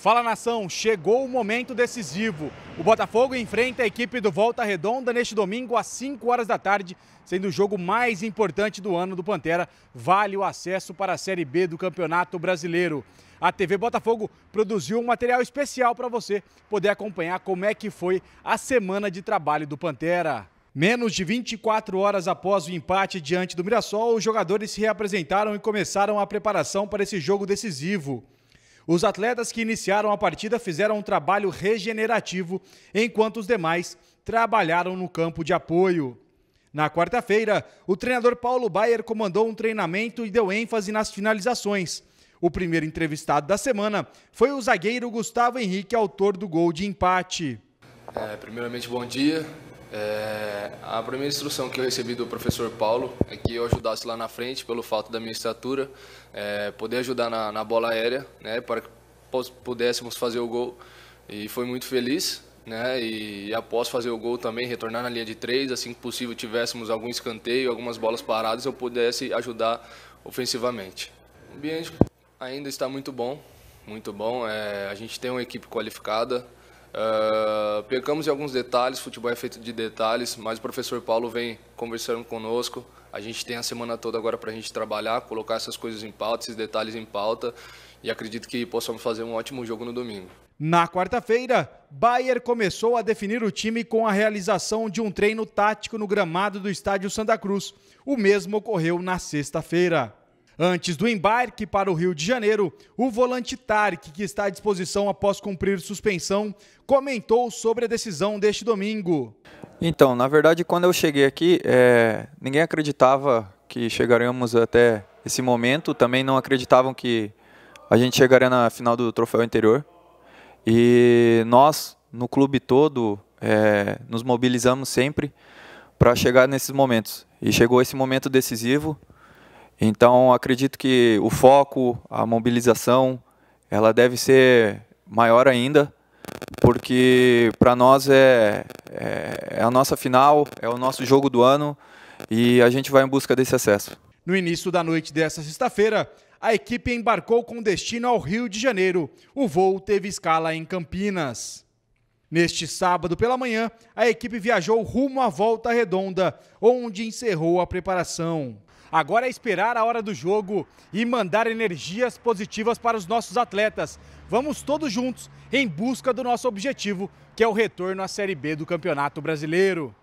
Fala nação, chegou o momento decisivo. O Botafogo enfrenta a equipe do Volta Redonda neste domingo às 5 horas da tarde, sendo o jogo mais importante do ano do Pantera. Vale o acesso para a Série B do Campeonato Brasileiro. A TV Botafogo produziu um material especial para você poder acompanhar como é que foi a semana de trabalho do Pantera. Menos de 24 horas após o empate diante do Mirassol, os jogadores se reapresentaram e começaram a preparação para esse jogo decisivo. Os atletas que iniciaram a partida fizeram um trabalho regenerativo, enquanto os demais trabalharam no campo de apoio. Na quarta-feira, o treinador Paulo Baier comandou um treinamento e deu ênfase nas finalizações. O primeiro entrevistado da semana foi o zagueiro Gustavo Henrique, autor do gol de empate. É, primeiramente, bom dia. É, a primeira instrução que eu recebi do professor Paulo é que eu ajudasse lá na frente, pelo fato da minha estatura, é, poder ajudar na, na, bola aérea, né, para que pudéssemos fazer o gol. E foi muito feliz, né, e, e após fazer o gol também, retornar na linha de três, assim que possível tivéssemos algum escanteio, algumas bolas paradas, eu pudesse ajudar ofensivamente. O ambiente ainda está muito bom, muito bom. É, a gente tem uma equipe qualificada, Uh, pecamos em alguns detalhes, futebol é feito de detalhes, mas o professor Paulo vem conversando conosco. A gente tem a semana toda agora para a gente trabalhar, colocar essas coisas em pauta, esses detalhes em pauta, e acredito que possamos fazer um ótimo jogo no domingo. Na quarta-feira, Bayer começou a definir o time com a realização de um treino tático no gramado do estádio Santa Cruz. O mesmo ocorreu na sexta-feira. Antes do embarque para o Rio de Janeiro, o volante Tarek, que está à disposição após cumprir suspensão, comentou sobre a decisão deste domingo. Então, na verdade, quando eu cheguei aqui, é, ninguém acreditava que chegaríamos até esse momento. Também não acreditavam que a gente chegaria na final do troféu interior. E nós, no clube todo, é, nos mobilizamos sempre para chegar nesses momentos. E chegou esse momento decisivo. Então, acredito que o foco, a mobilização, ela deve ser maior ainda, porque para nós é, é, é, a nossa final, é o nosso jogo do ano e a gente vai em busca desse acesso. No início da noite desta sexta-feira, a equipe embarcou com destino ao Rio de Janeiro. O voo teve escala em Campinas. Neste sábado pela manhã, a equipe viajou rumo à Volta Redonda, onde encerrou a preparação. Agora é esperar a hora do jogo e mandar energias positivas para os nossos atletas. Vamos todos juntos em busca do nosso objetivo, que é o retorno à Série B do Campeonato Brasileiro.